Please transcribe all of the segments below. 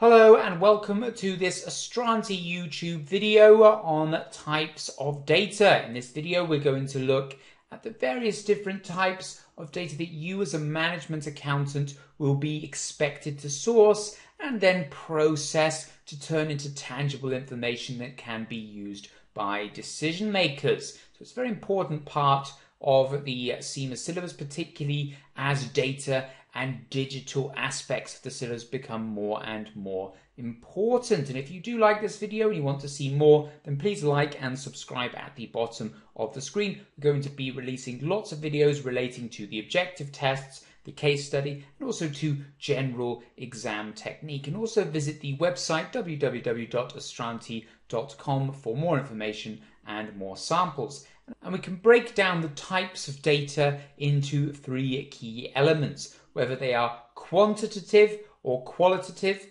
Hello and welcome to this Astranti YouTube video on types of data. In this video we're going to look at the various different types of data that you as a management accountant will be expected to source and then process to turn into tangible information that can be used by decision makers. So it's a very important part of the CIMA syllabus, particularly as data and digital aspects of the syllabus become more and more important. And if you do like this video and you want to see more, then please like and subscribe at the bottom of the screen. We're going to be releasing lots of videos relating to the objective tests, the case study, and also to general exam technique. And also visit the website www.astranti.com for more information and more samples. And we can break down the types of data into three key elements, whether they are quantitative or qualitative,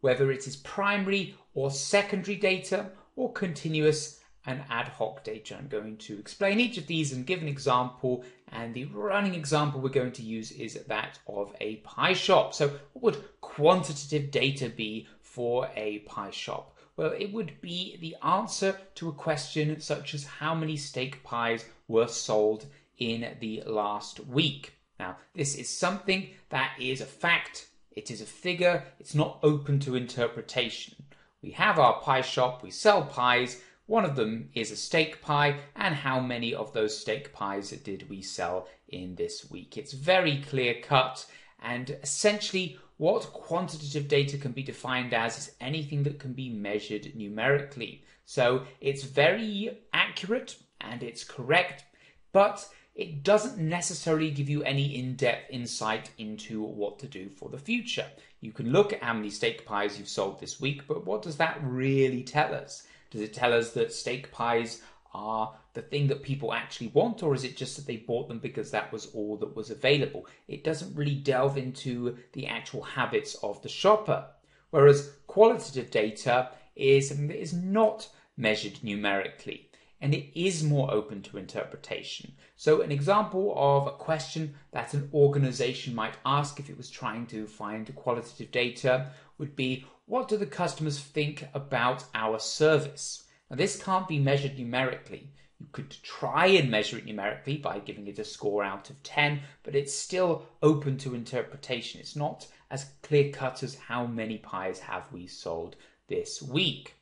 whether it is primary or secondary data, or continuous and ad hoc data. I'm going to explain each of these and give an example, and the running example we're going to use is that of a pie shop. So what would quantitative data be for a pie shop? Well, it would be the answer to a question such as how many steak pies were sold in the last week. Now, this is something that is a fact, it is a figure, it's not open to interpretation. We have our pie shop, we sell pies, one of them is a steak pie, and how many of those steak pies did we sell in this week? It's very clear cut, and essentially what quantitative data can be defined as is anything that can be measured numerically. So it's very accurate and it's correct, but it doesn't necessarily give you any in-depth insight into what to do for the future. You can look at how many steak pies you've sold this week, but what does that really tell us? Does it tell us that steak pies are the thing that people actually want, or is it just that they bought them because that was all that was available? It doesn't really delve into the actual habits of the shopper. Whereas qualitative data is, is not measured numerically and it is more open to interpretation. So, an example of a question that an organization might ask if it was trying to find qualitative data would be What do the customers think about our service? Now, this can't be measured numerically. You could try and measure it numerically by giving it a score out of 10, but it's still open to interpretation. It's not as clear cut as how many pies have we sold this week.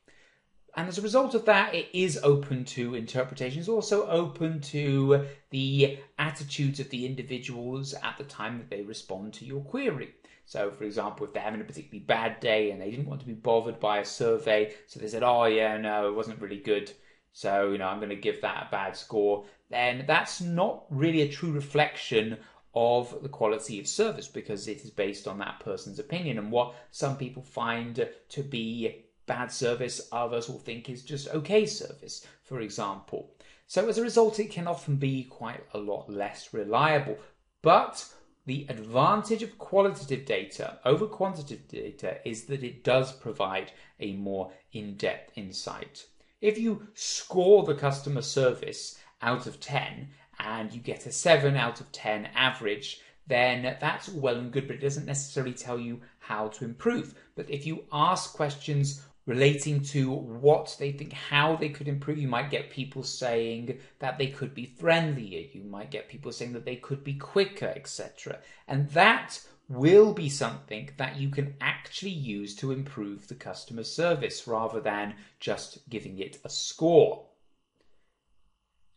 And as a result of that, it is open to interpretation. It's also open to the attitudes of the individuals at the time that they respond to your query. So, for example, if they're having a particularly bad day and they didn't want to be bothered by a survey, so they said, oh, yeah, no, it wasn't really good, so, you know, I'm going to give that a bad score, then that's not really a true reflection of the quality of service because it is based on that person's opinion and what some people find to be bad service, others will think is just okay service, for example. So, as a result, it can often be quite a lot less reliable. But the advantage of qualitative data over quantitative data is that it does provide a more in depth insight. If you score the customer service out of 10 and you get a 7 out of 10 average, then that's well and good, but it doesn't necessarily tell you how to improve. But if you ask questions relating to what they think, how they could improve. You might get people saying that they could be friendlier. You might get people saying that they could be quicker, etc. And that will be something that you can actually use to improve the customer service rather than just giving it a score.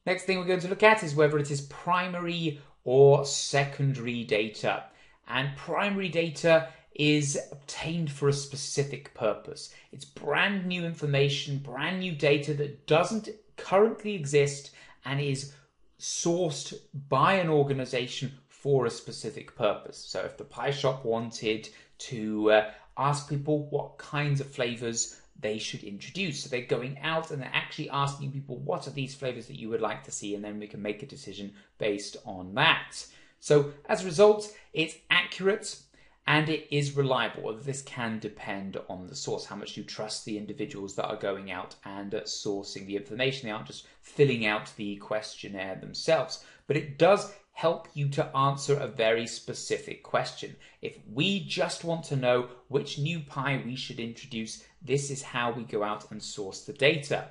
Next thing we're going to look at is whether it is primary or secondary data. And primary data is obtained for a specific purpose. It's brand new information, brand new data that doesn't currently exist and is sourced by an organization for a specific purpose. So if the pie shop wanted to uh, ask people what kinds of flavors they should introduce. So they're going out and they're actually asking people, what are these flavors that you would like to see? And then we can make a decision based on that. So as a result, it's accurate and it is reliable. This can depend on the source, how much you trust the individuals that are going out and sourcing the information. They aren't just filling out the questionnaire themselves, but it does help you to answer a very specific question. If we just want to know which new pie we should introduce, this is how we go out and source the data.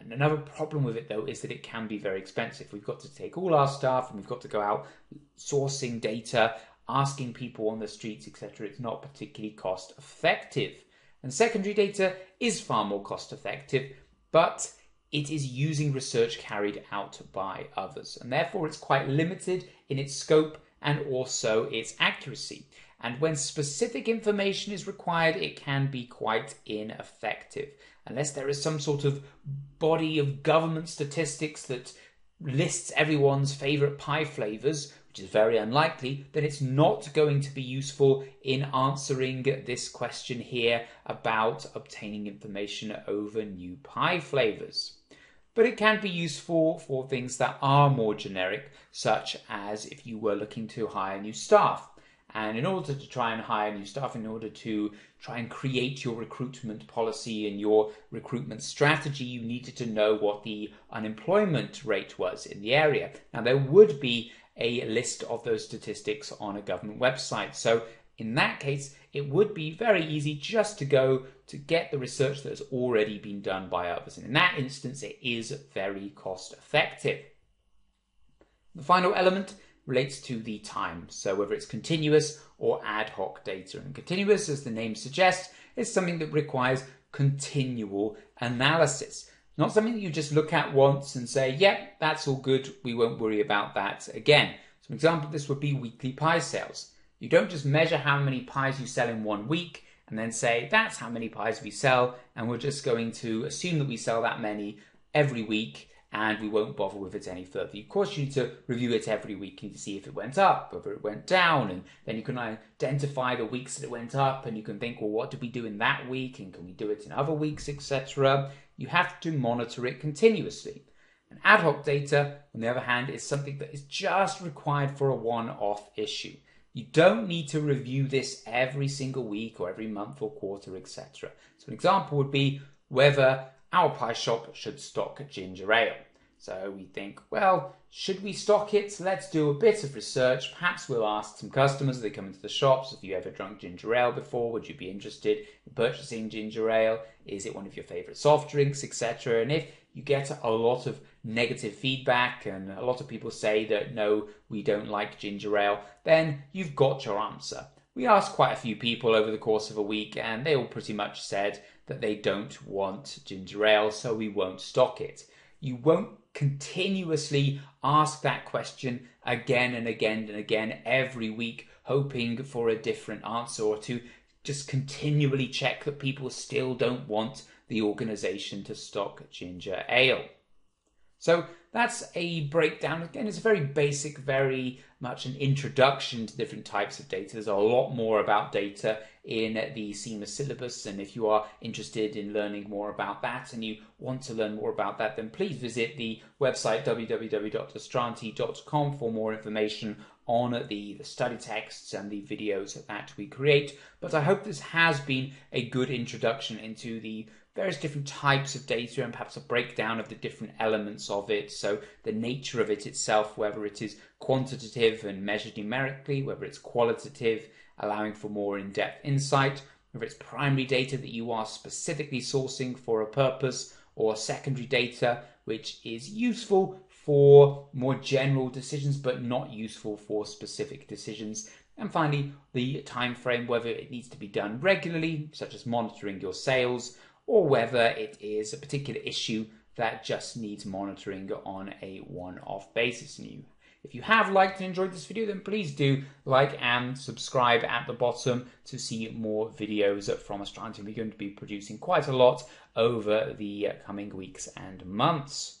And another problem with it though is that it can be very expensive. We've got to take all our stuff and we've got to go out sourcing data, asking people on the streets, etc. It's not particularly cost effective. And secondary data is far more cost effective, but it is using research carried out by others. And therefore, it's quite limited in its scope and also its accuracy. And when specific information is required, it can be quite ineffective. Unless there is some sort of body of government statistics that lists everyone's favorite pie flavors, which is very unlikely, then it's not going to be useful in answering this question here about obtaining information over new pie flavors but it can be useful for things that are more generic, such as if you were looking to hire new staff. And in order to try and hire new staff, in order to try and create your recruitment policy and your recruitment strategy, you needed to know what the unemployment rate was in the area. Now, there would be a list of those statistics on a government website. So in that case, it would be very easy just to go to get the research that has already been done by others. And in that instance, it is very cost effective. The final element relates to the time. So whether it's continuous or ad hoc data. And continuous, as the name suggests, is something that requires continual analysis. Not something that you just look at once and say, yep, that's all good, we won't worry about that again. So an example of this would be weekly pie sales. You don't just measure how many pies you sell in one week and then say, that's how many pies we sell, and we're just going to assume that we sell that many every week and we won't bother with it any further. Of course, you need to review it every week to see if it went up, whether it went down, and then you can identify the weeks that it went up, and you can think, well, what did we do in that week, and can we do it in other weeks, etc. You have to monitor it continuously. And ad hoc data, on the other hand, is something that is just required for a one off issue. You don't need to review this every single week or every month or quarter, etc. So, an example would be whether our pie shop should stock ginger ale. So, we think, well, should we stock it? Let's do a bit of research. Perhaps we'll ask some customers as they come into the shops if you ever drunk ginger ale before, would you be interested in purchasing ginger ale? Is it one of your favorite soft drinks, etc.? And if you get a lot of negative feedback and a lot of people say that no, we don't like ginger ale, then you've got your answer. We asked quite a few people over the course of a week and they all pretty much said that they don't want ginger ale, so we won't stock it. You won't continuously ask that question again and again and again every week, hoping for a different answer or to just continually check that people still don't want the organization to stock ginger ale. So that's a breakdown. Again, it's a very basic, very much an introduction to different types of data. There's a lot more about data in the CIMA syllabus. And if you are interested in learning more about that and you want to learn more about that, then please visit the website www.astranti.com for more information on the, the study texts and the videos that we create. But I hope this has been a good introduction into the various different types of data and perhaps a breakdown of the different elements of it. So the nature of it itself, whether it is quantitative and measured numerically, whether it's qualitative, allowing for more in-depth insight, whether it's primary data that you are specifically sourcing for a purpose, or secondary data which is useful for more general decisions but not useful for specific decisions. And finally, the time frame, whether it needs to be done regularly, such as monitoring your sales, or whether it is a particular issue that just needs monitoring on a one-off basis. And you, if you have liked and enjoyed this video, then please do like and subscribe at the bottom to see more videos from Astranti. We're going to be producing quite a lot over the coming weeks and months.